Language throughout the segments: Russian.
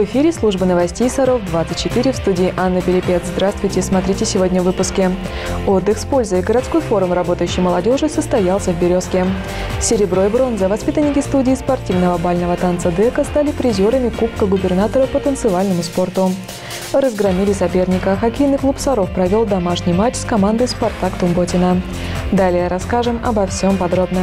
В эфире служба новостей Саров-24 в студии Анна Пелепец. Здравствуйте, смотрите сегодня в выпуске. Отдых с пользой. Городской форум работающей молодежи состоялся в Березке. Серебро и бронза. Воспитанники студии спортивного бального танца «Дека» стали призерами Кубка губернатора по танцевальному спорту. Разгромили соперника. Хоккейный клуб «Саров» провел домашний матч с командой «Спартак Тумботина». Далее расскажем обо всем подробно.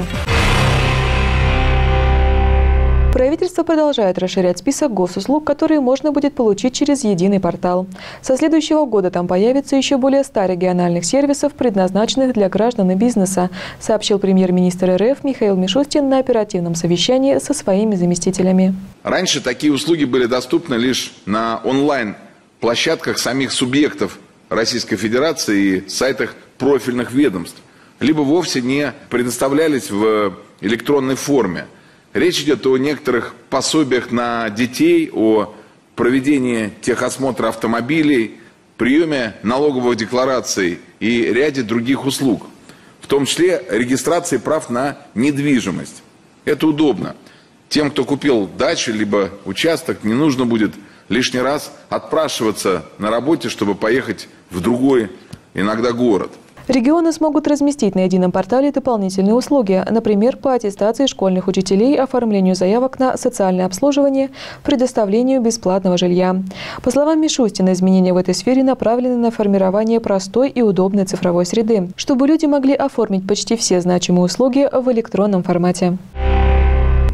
Правительство продолжает расширять список госуслуг, которые можно будет получить через единый портал. Со следующего года там появится еще более 100 региональных сервисов, предназначенных для граждан и бизнеса, сообщил премьер-министр РФ Михаил Мишустин на оперативном совещании со своими заместителями. Раньше такие услуги были доступны лишь на онлайн-площадках самих субъектов Российской Федерации и сайтах профильных ведомств, либо вовсе не предоставлялись в электронной форме – Речь идет о некоторых пособиях на детей, о проведении техосмотра автомобилей, приеме налоговых деклараций и ряде других услуг, в том числе регистрации прав на недвижимость. Это удобно. Тем, кто купил дачу либо участок, не нужно будет лишний раз отпрашиваться на работе, чтобы поехать в другой, иногда город – Регионы смогут разместить на едином портале дополнительные услуги, например, по аттестации школьных учителей, оформлению заявок на социальное обслуживание, предоставлению бесплатного жилья. По словам Мишустина, изменения в этой сфере направлены на формирование простой и удобной цифровой среды, чтобы люди могли оформить почти все значимые услуги в электронном формате.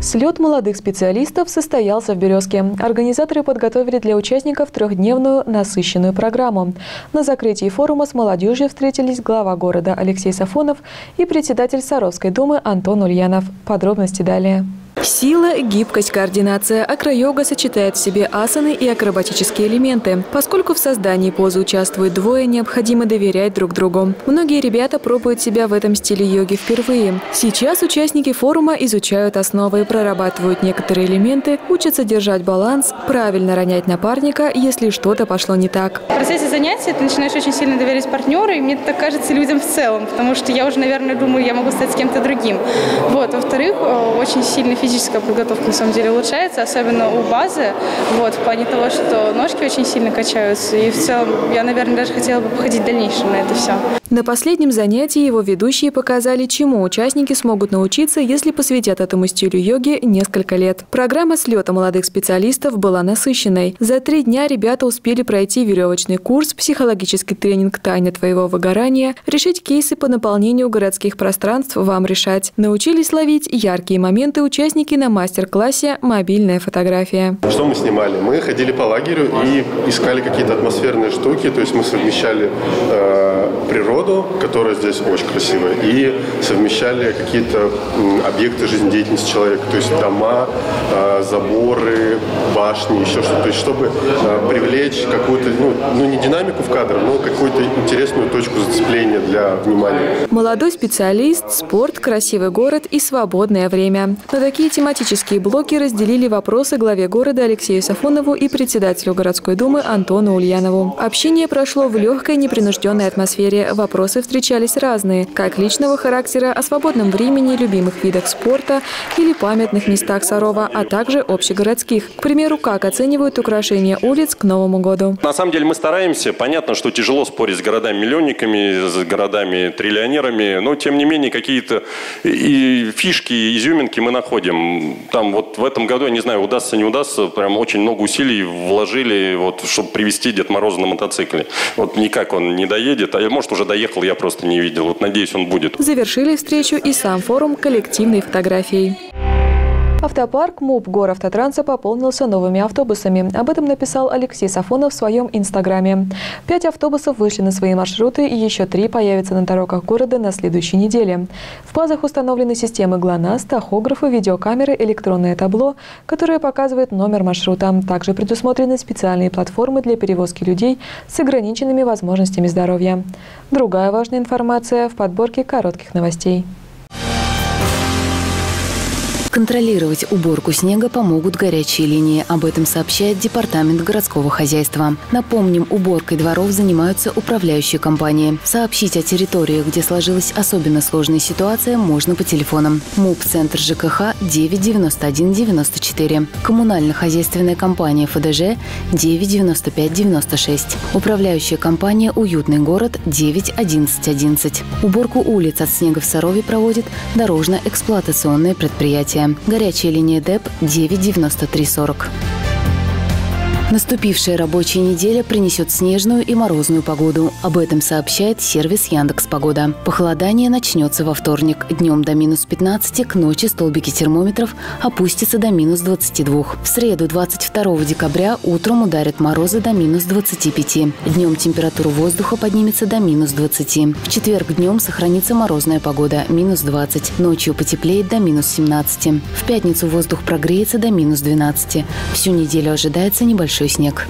Слет молодых специалистов состоялся в «Березке». Организаторы подготовили для участников трехдневную насыщенную программу. На закрытии форума с молодежью встретились глава города Алексей Сафонов и председатель Саровской думы Антон Ульянов. Подробности далее. Сила, гибкость, координация. Акро-йога сочетает в себе асаны и акробатические элементы. Поскольку в создании позы участвуют двое, необходимо доверять друг другу. Многие ребята пробуют себя в этом стиле йоги впервые. Сейчас участники форума изучают основы, прорабатывают некоторые элементы, учатся держать баланс, правильно ронять напарника, если что-то пошло не так. В процессе занятия ты начинаешь очень сильно доверять партнеру, и мне так кажется людям в целом, потому что я уже, наверное, думаю, я могу стать с кем-то другим. Вот. Во-вторых, э, очень сильно физическая подготовка на самом деле улучшается, особенно у базы, вот, в плане того, что ножки очень сильно качаются. И в целом я, наверное, даже хотела бы походить в дальнейшем на это все. На последнем занятии его ведущие показали, чему участники смогут научиться, если посвятят этому стилю йоги несколько лет. Программа слета молодых специалистов была насыщенной. За три дня ребята успели пройти веревочный курс, психологический тренинг «Тайна твоего выгорания», решить кейсы по наполнению городских пространств «Вам решать». Научились ловить яркие моменты участники на мастер-классе «Мобильная фотография». Что мы снимали? Мы ходили по лагерю и искали какие-то атмосферные штуки, то есть мы совмещали э, природу природу, которая здесь очень красивая, и совмещали какие-то объекты жизнедеятельности человека, то есть дома, а, заборы, башни, еще что-то, то есть чтобы а, привлечь какую-то, ну, ну не динамику в кадр, но какую-то интересную точку зацепления для внимания. Молодой специалист, спорт, красивый город и свободное время. На такие тематические блоки разделили вопросы главе города Алексею Сафонову и председателю городской думы Антону Ульянову. Общение прошло в легкой, непринужденной атмосфере. Вопрос вопросы встречались разные, как личного характера, о свободном времени, любимых видах спорта или памятных местах Сарова, а также общегородских. К примеру, как оценивают украшения улиц к Новому году. На самом деле мы стараемся. Понятно, что тяжело спорить с городами-миллионниками, с городами-триллионерами, но тем не менее какие-то и фишки, изюминки мы находим. Там вот в этом году, я не знаю, удастся, не удастся, прям очень много усилий вложили, вот, чтобы привести Дед Мороза на мотоцикле. Вот никак он не доедет, а может уже доедет доехал, я просто не видел. Вот надеюсь, он будет. Завершили встречу и сам форум коллективной фотографией. Автопарк МУП Горавтотранса пополнился новыми автобусами. Об этом написал Алексей Сафонов в своем инстаграме. Пять автобусов вышли на свои маршруты и еще три появятся на дорогах города на следующей неделе. В базах установлены системы ГЛОНАСС, тахографы, видеокамеры, электронное табло, которое показывает номер маршрута. Также предусмотрены специальные платформы для перевозки людей с ограниченными возможностями здоровья. Другая важная информация в подборке коротких новостей. Контролировать уборку снега помогут горячие линии. Об этом сообщает Департамент городского хозяйства. Напомним, уборкой дворов занимаются управляющие компании. Сообщить о территориях, где сложилась особенно сложная ситуация, можно по телефонам. МУП «Центр ЖКХ» 99194. Коммунально-хозяйственная компания ФДЖ 99596. Управляющая компания «Уютный город» 91111. Уборку улиц от снега в Сарове проводит дорожно-эксплуатационное предприятие. Горячая линия ДЭП 99340. Наступившая рабочая неделя принесет снежную и морозную погоду. Об этом сообщает сервис Яндекс Погода. Похолодание начнется во вторник. Днем до минус 15, к ночи столбики термометров опустятся до минус 22. В среду 22 декабря утром ударят морозы до минус 25. Днем температура воздуха поднимется до минус 20. В четверг днем сохранится морозная погода – минус 20. Ночью потеплеет до минус 17. В пятницу воздух прогреется до минус 12. Всю неделю ожидается небольшой небольшой снег.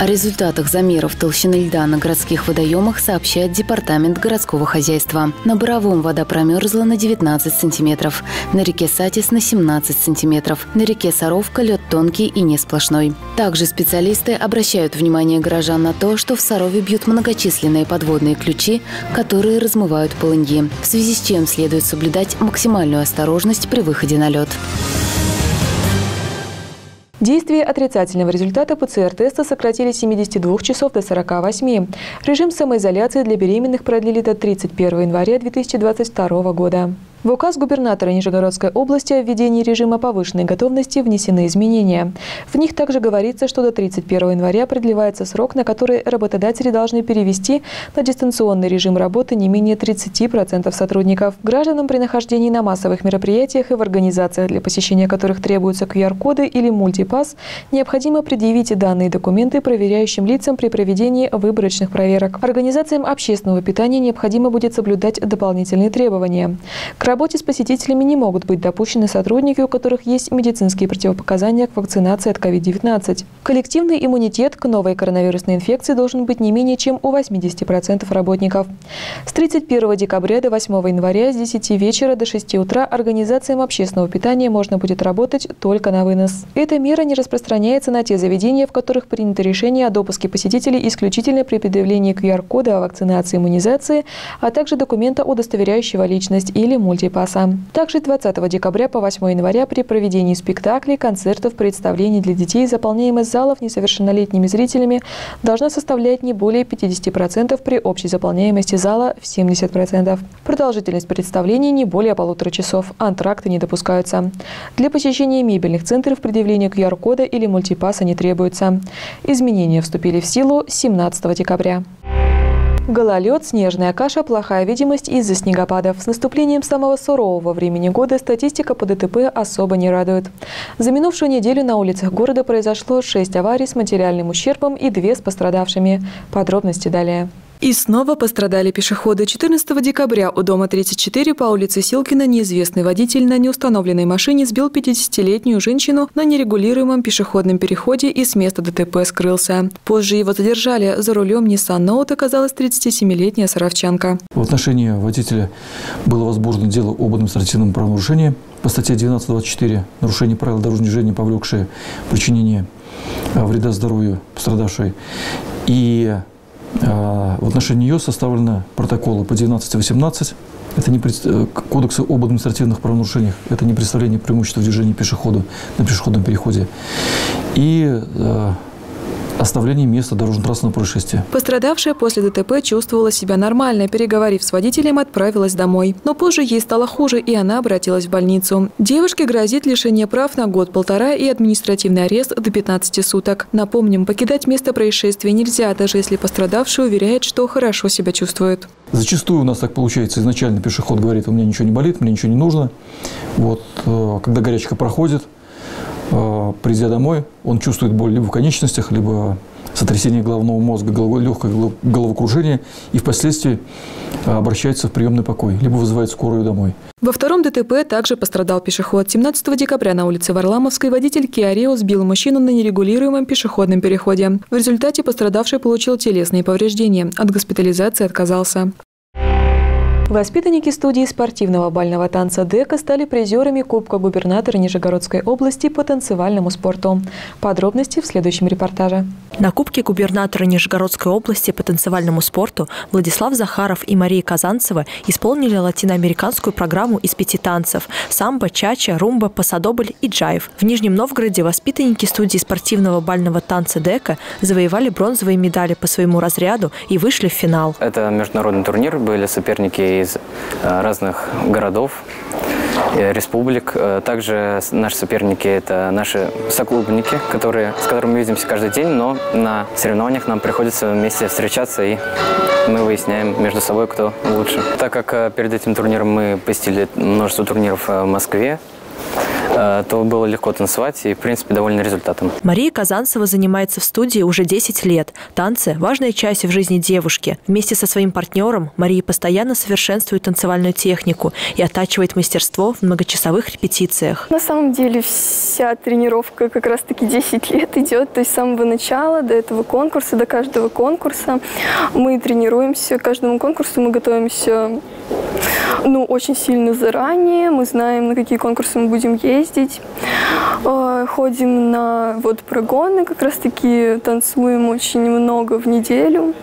О результатах замеров толщины льда на городских водоемах сообщает Департамент городского хозяйства. На Боровом вода промерзла на 19 сантиметров, на реке Сатис на 17 сантиметров, на реке Саровка лед тонкий и не сплошной. Также специалисты обращают внимание горожан на то, что в Сарове бьют многочисленные подводные ключи, которые размывают полыньи, в связи с чем следует соблюдать максимальную осторожность при выходе на лед. Действие отрицательного результата ПЦР-теста сократили с 72 часов до 48. Режим самоизоляции для беременных продлили до 31 января 2022 года. В указ губернатора Нижегородской области о введении режима повышенной готовности внесены изменения. В них также говорится, что до 31 января продлевается срок, на который работодатели должны перевести на дистанционный режим работы не менее 30% сотрудников. Гражданам при нахождении на массовых мероприятиях и в организациях, для посещения которых требуются QR-коды или мультипас, необходимо предъявить данные документы проверяющим лицам при проведении выборочных проверок. Организациям общественного питания необходимо будет соблюдать дополнительные требования. Работе с посетителями не могут быть допущены сотрудники, у которых есть медицинские противопоказания к вакцинации от COVID-19. Коллективный иммунитет к новой коронавирусной инфекции должен быть не менее чем у 80% работников. С 31 декабря до 8 января с 10 вечера до 6 утра организациям общественного питания можно будет работать только на вынос. Эта мера не распространяется на те заведения, в которых принято решение о допуске посетителей исключительно при предъявлении QR-кода о вакцинации и иммунизации, а также документа, удостоверяющего личность или мультиплекс мультипаса. Также 20 декабря по 8 января при проведении спектаклей, концертов, представлений для детей заполняемость залов несовершеннолетними зрителями должна составлять не более 50% при общей заполняемости зала в 70%. Продолжительность представлений не более полутора часов. Антракты не допускаются. Для посещения мебельных центров предъявление QR-кода или мультипаса не требуется. Изменения вступили в силу 17 декабря. Гололед, снежная каша, плохая видимость из-за снегопадов. С наступлением самого сурового времени года статистика по ДТП особо не радует. За минувшую неделю на улицах города произошло 6 аварий с материальным ущербом и 2 с пострадавшими. Подробности далее. И снова пострадали пешеходы. 14 декабря у дома 34 по улице Силкина неизвестный водитель на неустановленной машине сбил 50-летнюю женщину на нерегулируемом пешеходном переходе и с места ДТП скрылся. Позже его задержали. За рулем Nissan Note оказалась 37-летняя саровчанка. В отношении водителя было возбуждено дело об административном правонарушении по статье 12.24 «Нарушение правил дорожного движения, повлекшее причинение вреда здоровью пострадавшей». И в отношении нее составлены протоколы по 19-18. Это не пред... Э, кодексы об административных правонарушениях. Это не представление преимущества в движении пешеходу на пешеходном переходе. И э, оставление места дорожно-трассового происшествия. Пострадавшая после ДТП чувствовала себя нормально. Переговорив с водителем, отправилась домой. Но позже ей стало хуже, и она обратилась в больницу. Девушке грозит лишение прав на год-полтора и административный арест до 15 суток. Напомним, покидать место происшествия нельзя, даже если пострадавший уверяет, что хорошо себя чувствует. Зачастую у нас так получается. Изначально пешеход говорит, у меня ничего не болит, мне ничего не нужно. Вот, э, когда горячка проходит, придя домой, он чувствует боль либо в конечностях, либо сотрясение головного мозга, легкое головокружение, и впоследствии э, обращается в приемный покой, либо вызывает скорую домой. Во втором ДТП также пострадал пешеход. 17 декабря на улице Варламовской водитель Kia Rio сбил мужчину на нерегулируемом пешеходном переходе. В результате пострадавший получил телесные повреждения. От госпитализации отказался. Воспитанники студии спортивного бального танца «Дека» стали призерами Кубка губернатора Нижегородской области по танцевальному спорту. Подробности в следующем репортаже. На Кубке губернатора Нижегородской области по танцевальному спорту Владислав Захаров и Мария Казанцева исполнили латиноамериканскую программу из пяти танцев – самбо, чача, румба, пасадобль и джайв. В Нижнем Новгороде воспитанники студии спортивного бального танца «Дека» завоевали бронзовые медали по своему разряду и вышли в финал. Это международный турнир, были соперники из э, разных городов, э, республик. Э, также наши соперники – это наши соклубники, которые, с которыми мы видимся каждый день, но на соревнованиях нам приходится вместе встречаться, и мы выясняем между собой, кто лучше. Так как перед этим турниром мы посетили множество турниров в Москве, то было легко танцевать и, в принципе, довольны результатом. Мария Казанцева занимается в студии уже 10 лет. Танцы – важная часть в жизни девушки. Вместе со своим партнером Мария постоянно совершенствует танцевальную технику и оттачивает мастерство в многочасовых репетициях. На самом деле вся тренировка как раз-таки 10 лет идет, то есть с самого начала до этого конкурса, до каждого конкурса мы тренируемся, к каждому конкурсу мы готовимся ну, очень сильно заранее, мы знаем, на какие конкурсы мы будем ездить. Э, ходим на вот прогоны, как раз таки танцуем очень много в неделю,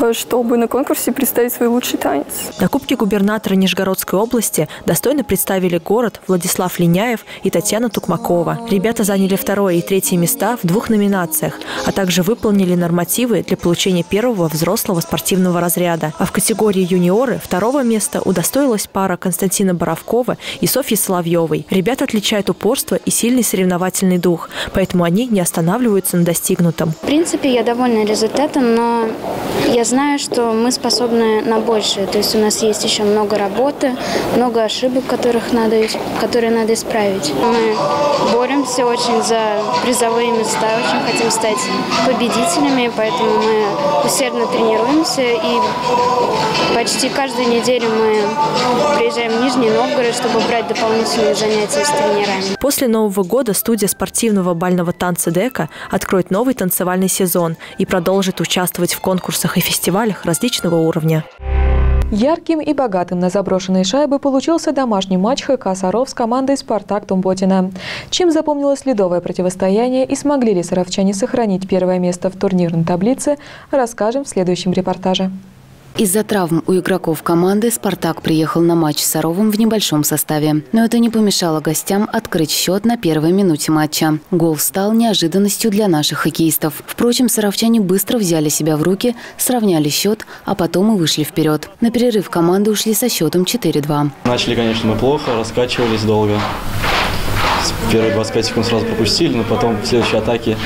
э, чтобы на конкурсе представить свой лучший танец. На Кубке губернатора Нижегородской области достойно представили город Владислав Линяев и Татьяна Тукмакова. Ребята заняли второе и третье места в двух номинациях, а также выполнили нормативы для получения первого взрослого спортивного разряда. А в категории юниоры второго места удостоилась пара Константина Боровкова и Софьи Соловьевой. Ребята отличают упорство и сильный соревновательный дух, поэтому они не останавливаются на достигнутом. В принципе, я довольна результатом, но я знаю, что мы способны на большее. То есть у нас есть еще много работы, много ошибок, которых надо, которые надо исправить. Мы боремся очень за призовые места, очень хотим стать победителями, поэтому мы усердно тренируемся и почти каждую неделю мы приезжаем в Нижний Новгород, чтобы брать дополнительные занятия с тренерами. После Нового года студия спортивного бального танца «Дека» откроет новый танцевальный сезон и продолжит участвовать в конкурсах и фестивалях различного уровня. Ярким и богатым на заброшенные шайбы получился домашний матч ХК «Саров» с командой «Спартак» Тумботина. Чем запомнилось ледовое противостояние и смогли ли саровчане сохранить первое место в турнирной таблице, расскажем в следующем репортаже. Из-за травм у игроков команды «Спартак» приехал на матч с Саровым в небольшом составе. Но это не помешало гостям открыть счет на первой минуте матча. Гол стал неожиданностью для наших хоккеистов. Впрочем, саровчане быстро взяли себя в руки, сравняли счет, а потом и вышли вперед. На перерыв команды ушли со счетом 4-2. Начали, конечно, мы плохо, раскачивались долго первые 25 секунд сразу пропустили, но потом в следующей атаке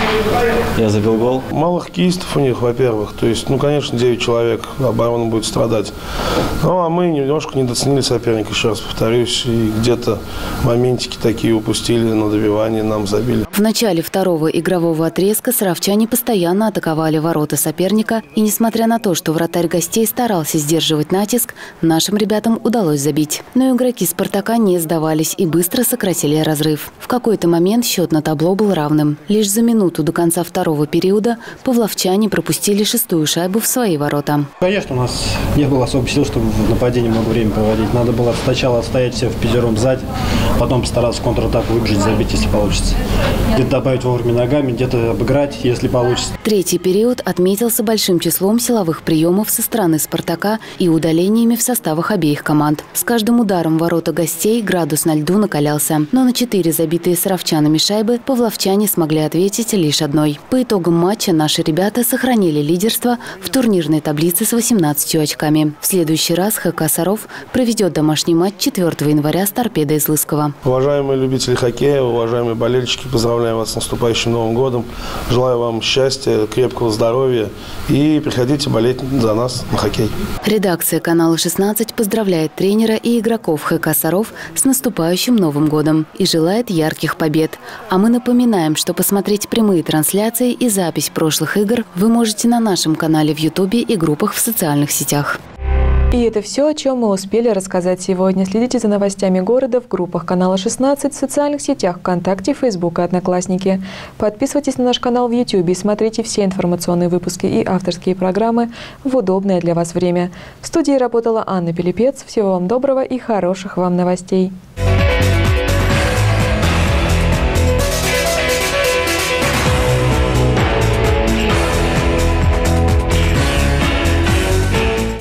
я забил гол. Мало хоккеистов у них, во-первых. То есть, ну, конечно, 9 человек, оборона будет страдать. Ну, а мы немножко недооценили соперника, еще раз повторюсь, и где-то моментики такие упустили на добивание, нам забили. В начале второго игрового отрезка саровчане постоянно атаковали ворота соперника, и несмотря на то, что вратарь гостей старался сдерживать натиск, нашим ребятам удалось забить. Но игроки «Спартака» не сдавались и быстро сократили разрыв. В какой-то момент счет на табло был равным. Лишь за минуту до конца второго периода павловчане пропустили шестую шайбу в свои ворота. Конечно, у нас не было особо сил, чтобы в нападении много времени проводить. Надо было сначала стоять все в пятером сзади, потом постараться контратаку выбежать, забить, если получится. Где-то добавить вовремя ногами, где-то обыграть, если получится. Третий период отметился большим числом силовых приемов со стороны «Спартака» и удалениями в составах обеих команд. С каждым ударом ворота гостей градус на льду накалялся. Но на четыре забитые саровчанами шайбы павловчане смогли ответить лишь одной. По итогам матча наши ребята сохранили лидерство в турнирной таблице с 18 очками. В следующий раз ХК «Саров» проведет домашний матч 4 января с торпедой из Лыскова. Уважаемые любители хоккея, уважаемые болельщики, поздравляем вас с наступающим Новым годом. Желаю вам счастья, крепкого здоровья и приходите болеть за нас на хоккей. Редакция канала 16 поздравляет тренера и игроков ХК «Саров» с наступающим Новым годом и желает желает ярких побед. А мы напоминаем, что посмотреть прямые трансляции и запись прошлых игр вы можете на нашем канале в Ютубе и группах в социальных сетях. И это все, о чем мы успели рассказать сегодня. Следите за новостями города в группах канала 16, в социальных сетях ВКонтакте, Фейсбук и Одноклассники. Подписывайтесь на наш канал в YouTube и смотрите все информационные выпуски и авторские программы в удобное для вас время. В студии работала Анна Пилипец. Всего вам доброго и хороших вам новостей.